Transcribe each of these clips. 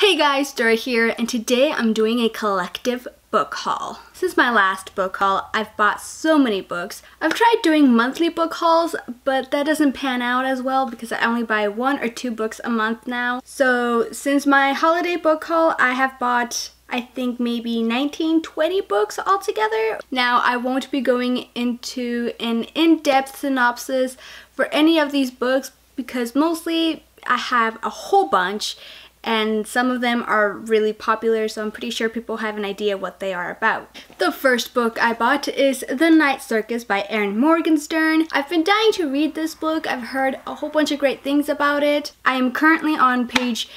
Hey guys, Dora here, and today I'm doing a collective book haul. Since my last book haul. I've bought so many books. I've tried doing monthly book hauls, but that doesn't pan out as well because I only buy one or two books a month now. So since my holiday book haul, I have bought I think maybe 19, 20 books altogether. Now, I won't be going into an in-depth synopsis for any of these books because mostly I have a whole bunch and some of them are really popular so I'm pretty sure people have an idea what they are about. The first book I bought is The Night Circus by Erin Morgenstern. I've been dying to read this book. I've heard a whole bunch of great things about it. I am currently on page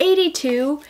82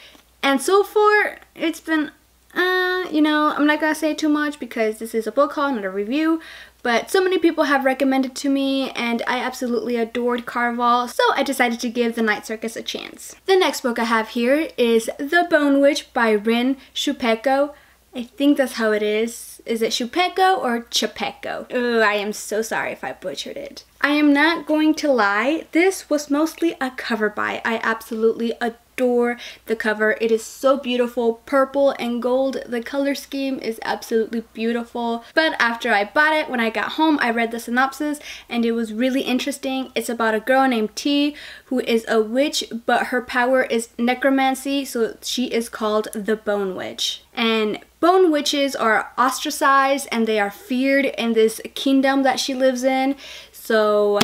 and so far it's been uh, you know, I'm not gonna say too much because this is a book haul, not a review, but so many people have recommended to me and I absolutely adored Caraval, so I decided to give The Night Circus a chance. The next book I have here is The Bone Witch by Rin Chupeco. I think that's how it is. Is it Chupeco or Chupeco? Oh, I am so sorry if I butchered it. I am not going to lie, this was mostly a cover buy. I absolutely adored adore the cover. It is so beautiful, purple and gold. The color scheme is absolutely beautiful. But after I bought it, when I got home, I read the synopsis and it was really interesting. It's about a girl named Tea who is a witch, but her power is necromancy, so she is called the Bone Witch. And Bone witches are ostracized and they are feared in this kingdom that she lives in. So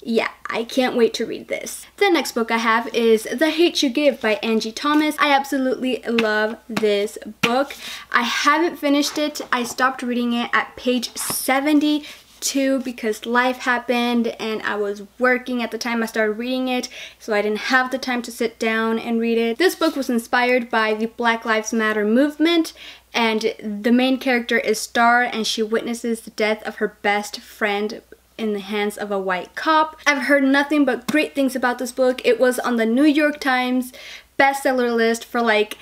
yeah, I can't wait to read this. The next book I have is The Hate You Give by Angie Thomas. I absolutely love this book. I haven't finished it. I stopped reading it at page 72 because life happened and I was working at the time I started reading it so I didn't have the time to sit down and read it. This book was inspired by the Black Lives Matter movement and the main character is Starr and she witnesses the death of her best friend in the hands of a white cop. I've heard nothing but great things about this book. It was on the New York Times bestseller list for like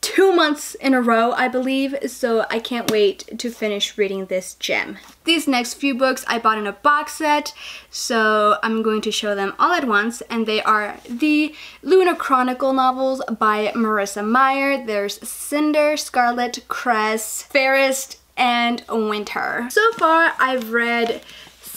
two months in a row, I believe, so I can't wait to finish reading this gem. These next few books I bought in a box set, so I'm going to show them all at once, and they are the Lunar Chronicle novels by Marissa Meyer. There's Cinder, Scarlet, Cress, Fairest, and Winter. So far, I've read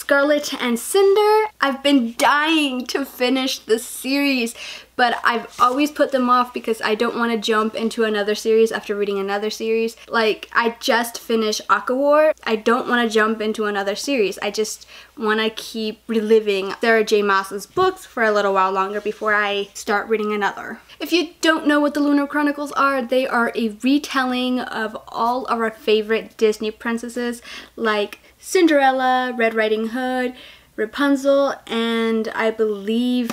Scarlet and Cinder. I've been dying to finish the series, but I've always put them off because I don't want to jump into another series after reading another series. Like, I just finished ACOWAR. I don't want to jump into another series. I just want to keep reliving Sarah J Maas's books for a little while longer before I start reading another. If you don't know what the Lunar Chronicles are, they are a retelling of all of our favorite Disney princesses like Cinderella, Red Riding Hood, Rapunzel, and I believe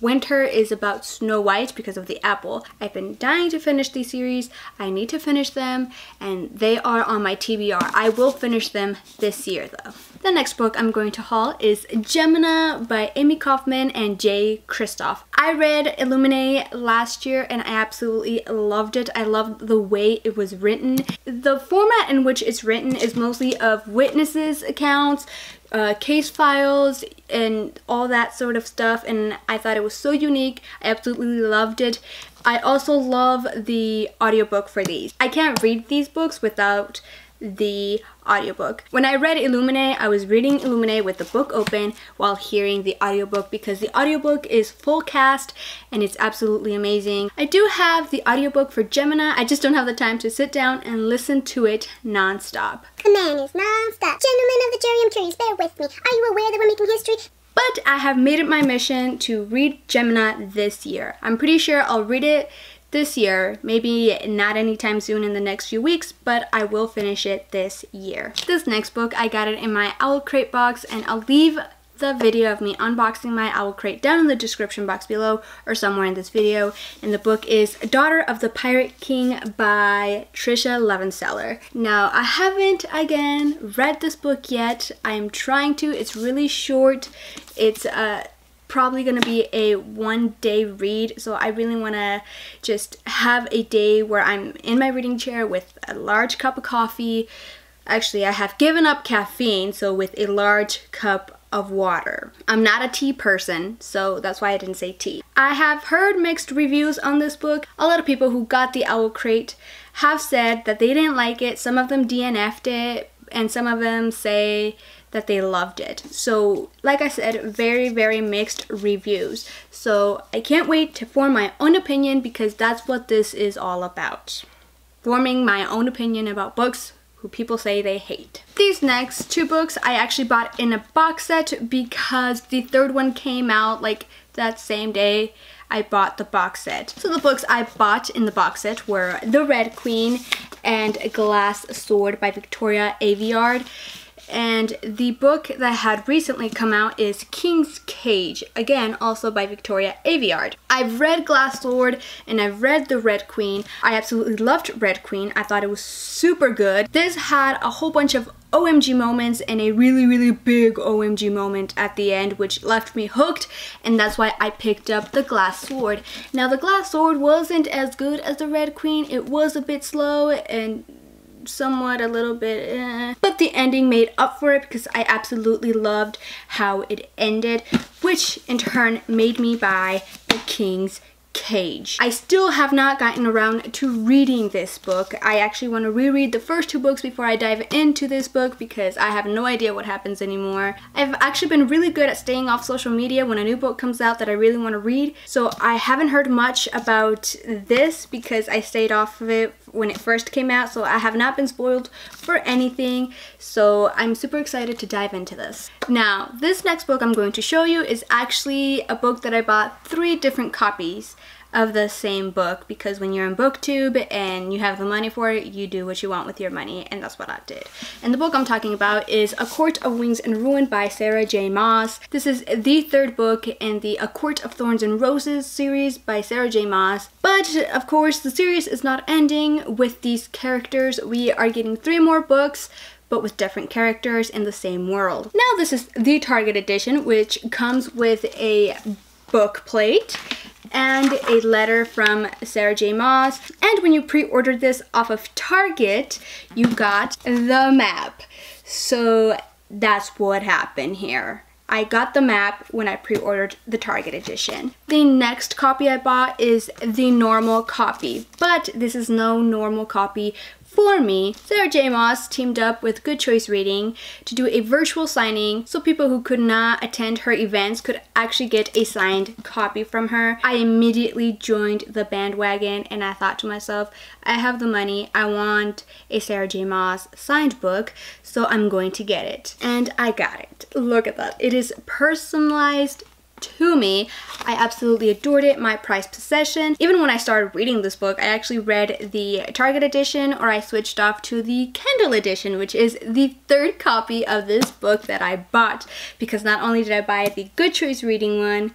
Winter is about Snow White because of the apple. I've been dying to finish these series. I need to finish them and they are on my TBR. I will finish them this year though. The next book I'm going to haul is Gemina by Amie Kaufman and Jay Kristoff. I read Illuminae last year and I absolutely loved it. I loved the way it was written. The format in which it's written is mostly of witnesses accounts, uh, case files and all that sort of stuff and I thought it was so unique. I absolutely loved it. I also love the audiobook for these. I can't read these books without the audiobook. When I read Illuminae, I was reading Illuminae with the book open while hearing the audiobook because the audiobook is full cast and it's absolutely amazing. I do have the audiobook for Gemina, I just don't have the time to sit down and listen to it non-stop. The man is non-stop. Gentlemen of the Gerium trees, bear with me. Are you aware that we're making history? But I have made it my mission to read Gemina this year. I'm pretty sure I'll read it this year. Maybe not anytime soon in the next few weeks, but I will finish it this year. This next book, I got it in my OwlCrate box, and I'll leave the video of me unboxing my OwlCrate down in the description box below or somewhere in this video and the book is Daughter of the Pirate King by Tricia Levenseller. Now I haven't again read this book yet I'm trying to it's really short it's uh probably going to be a one day read so I really want to just have a day where I'm in my reading chair with a large cup of coffee actually I have given up caffeine so with a large cup of water. I'm not a tea person, so that's why I didn't say tea. I have heard mixed reviews on this book. A lot of people who got the OwlCrate have said that they didn't like it. Some of them DNF'd it, and some of them say that they loved it. So, like I said, very, very mixed reviews. So, I can't wait to form my own opinion because that's what this is all about. Forming my own opinion about books who people say they hate. These next two books I actually bought in a box set because the third one came out like that same day I bought the box set. So the books I bought in the box set were The Red Queen and Glass Sword by Victoria Aveyard. And the book that had recently come out is King's Cage, again, also by Victoria Aveyard. I've read Glass Sword and I've read The Red Queen. I absolutely loved Red Queen. I thought it was super good. This had a whole bunch of OMG moments and a really, really big OMG moment at the end, which left me hooked, and that's why I picked up the Glass Sword. Now, the Glass Sword wasn't as good as the Red Queen. It was a bit slow and somewhat a little bit eh. but the ending made up for it because I absolutely loved how it ended which in turn made me buy The King's Cage. I still have not gotten around to reading this book. I actually want to reread the first two books before I dive into this book because I have no idea what happens anymore. I've actually been really good at staying off social media when a new book comes out that I really want to read. So I haven't heard much about this because I stayed off of it when it first came out. So I have not been spoiled for anything. So I'm super excited to dive into this. Now, this next book I'm going to show you is actually a book that I bought three different copies of the same book because when you're on booktube and you have the money for it you do what you want with your money and that's what I did. And the book I'm talking about is A Court of Wings and Ruin by Sarah J. Maas. This is the third book in the A Court of Thorns and Roses series by Sarah J. Maas. But of course the series is not ending with these characters. We are getting three more books but with different characters in the same world. Now this is the Target edition which comes with a book plate and a letter from Sarah J Maas. And when you pre-ordered this off of Target, you got the map. So that's what happened here. I got the map when I pre-ordered the Target edition. The next copy I bought is the normal copy, but this is no normal copy for me, Sarah J. Maas teamed up with Good Choice Reading to do a virtual signing so people who could not attend her events could actually get a signed copy from her. I immediately joined the bandwagon and I thought to myself, I have the money, I want a Sarah J. Maas signed book, so I'm going to get it. And I got it. Look at that. It is personalized to me. I absolutely adored it, my prized possession. Even when I started reading this book, I actually read the Target edition or I switched off to the Kindle edition, which is the third copy of this book that I bought because not only did I buy the Good Choice reading one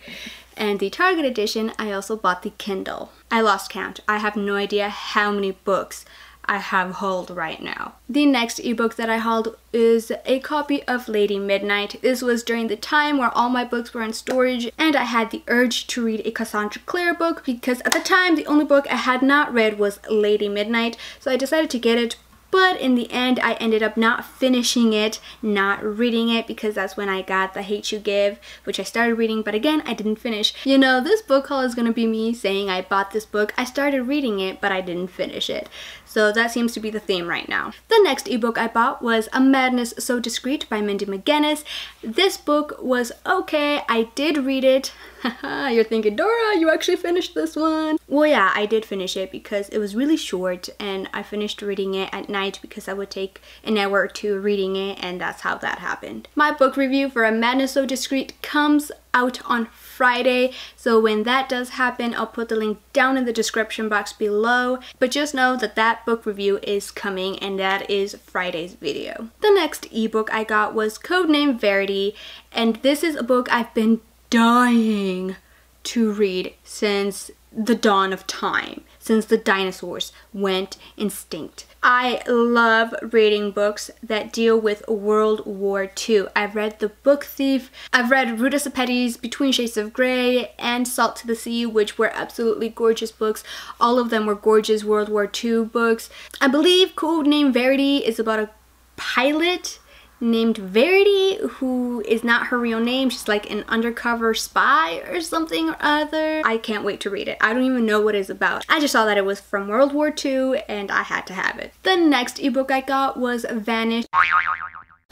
and the Target edition, I also bought the Kindle. I lost count. I have no idea how many books I have hauled right now. The next ebook that I hauled is a copy of Lady Midnight. This was during the time where all my books were in storage and I had the urge to read a Cassandra Clare book because at the time the only book I had not read was Lady Midnight so I decided to get it but in the end I ended up not finishing it, not reading it because that's when I got The Hate You Give, which I started reading but again I didn't finish. You know, this book haul is gonna be me saying I bought this book, I started reading it but I didn't finish it. So that seems to be the theme right now. The next ebook I bought was A Madness So Discreet by Mindy McGinnis. This book was okay, I did read it. You're thinking, Dora, you actually finished this one. Well, yeah, I did finish it because it was really short and I finished reading it at night because I would take an hour or two reading it and that's how that happened. My book review for A Madness So Discreet comes out on Friday. So when that does happen, I'll put the link down in the description box below. But just know that that book review is coming and that is Friday's video. The next ebook I got was Codename Verity and this is a book I've been dying to read since the dawn of time, since the dinosaurs went extinct. I love reading books that deal with World War II. I've read The Book Thief, I've read Ruta Sepetys Between Shades of Grey and Salt to the Sea, which were absolutely gorgeous books. All of them were gorgeous World War II books. I believe Codename Verity is about a pilot named Verity who is not her real name. She's like an undercover spy or something or other. I can't wait to read it. I don't even know what it's about. I just saw that it was from World War II and I had to have it. The next ebook I got was Vanished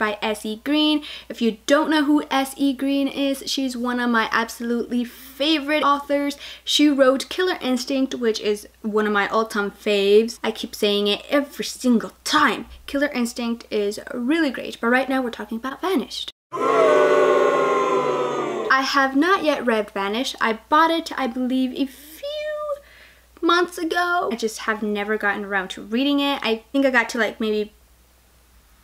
by S.E. Green. If you don't know who S.E. Green is, she's one of my absolutely favorite authors. She wrote Killer Instinct, which is one of my all-time faves. I keep saying it every single time. Killer Instinct is really great, but right now we're talking about Vanished. I have not yet read Vanished. I bought it, I believe, a few months ago. I just have never gotten around to reading it. I think I got to like maybe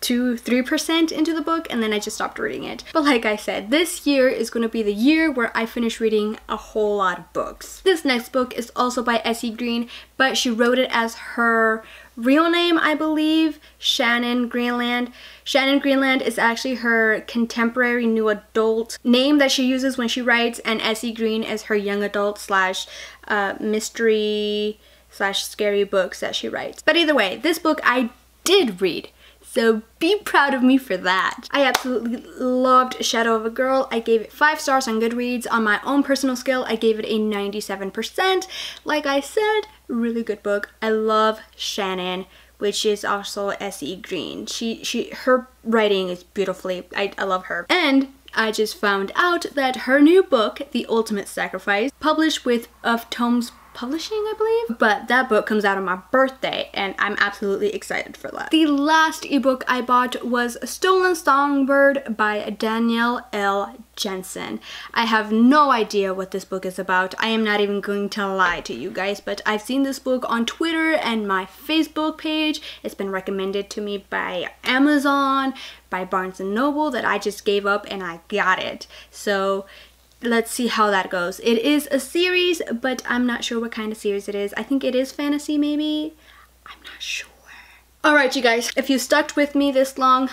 two, three percent into the book and then I just stopped reading it. But like I said, this year is going to be the year where I finish reading a whole lot of books. This next book is also by S.E. Green, but she wrote it as her real name, I believe, Shannon Greenland. Shannon Greenland is actually her contemporary new adult name that she uses when she writes, and S.E. Green is her young adult slash uh, mystery slash scary books that she writes. But either way, this book I did read. So be proud of me for that. I absolutely loved Shadow of a Girl. I gave it 5 stars on Goodreads. On my own personal scale, I gave it a 97%. Like I said, really good book. I love Shannon which is also S.E. Green. She, she, her writing is beautifully, I, I love her. And I just found out that her new book, The Ultimate Sacrifice, published with Of Tomes Publishing, I believe. But that book comes out on my birthday and I'm absolutely excited for that. The last ebook I bought was Stolen Songbird by Danielle L. Jensen. I have no idea what this book is about. I am not even going to lie to you guys, but I've seen this book on Twitter and my Facebook page. It's been recommended to me by Amazon, by Barnes & Noble that I just gave up and I got it. So let's see how that goes. It is a series, but I'm not sure what kind of series it is. I think it is fantasy, maybe? I'm not sure. Alright, you guys, if you stuck with me this long,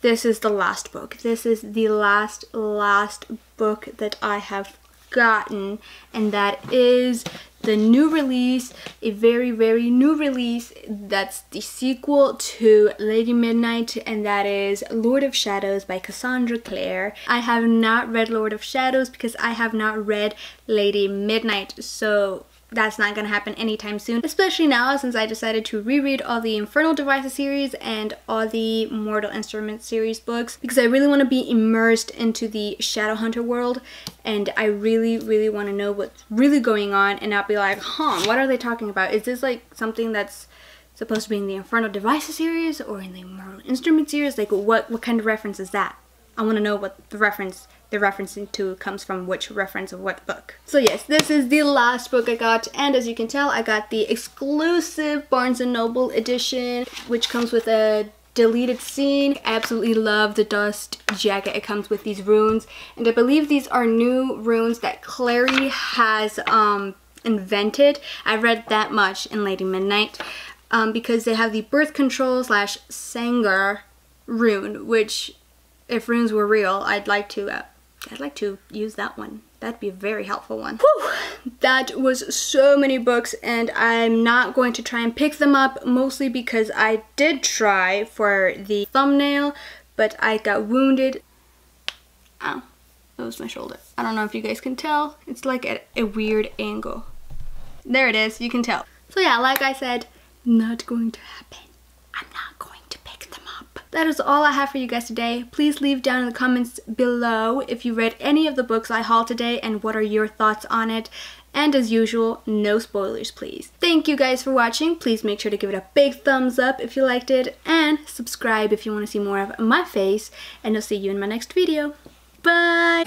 this is the last book. This is the last, last book that I have gotten, and that is the new release, a very, very new release that's the sequel to Lady Midnight, and that is Lord of Shadows by Cassandra Clare. I have not read Lord of Shadows because I have not read Lady Midnight, so that's not gonna happen anytime soon, especially now since I decided to reread all the Infernal Devices series and all the Mortal Instruments series books because I really want to be immersed into the Shadowhunter world and I really, really want to know what's really going on and not be like, huh, what are they talking about? Is this like something that's supposed to be in the Infernal Devices series or in the Mortal Instruments series? Like what, what kind of reference is that? I want to know what the reference they're referencing to comes from which reference of what book. So yes, this is the last book I got, and as you can tell, I got the exclusive Barnes & Noble edition, which comes with a deleted scene. I absolutely love the dust jacket. It comes with these runes, and I believe these are new runes that Clary has um, invented. I read that much in Lady Midnight um, because they have the birth control slash Sanger rune, which if runes were real, I'd like to uh, I'd like to use that one. That'd be a very helpful one. Whew! That was so many books and I'm not going to try and pick them up mostly because I did try for the thumbnail but I got wounded. Ow, that was my shoulder. I don't know if you guys can tell. It's like at a weird angle. There it is, you can tell. So yeah, like I said, not going to happen. That is all I have for you guys today. Please leave down in the comments below if you read any of the books I hauled today and what are your thoughts on it. And as usual, no spoilers please. Thank you guys for watching. Please make sure to give it a big thumbs up if you liked it and subscribe if you want to see more of my face and I'll see you in my next video. Bye!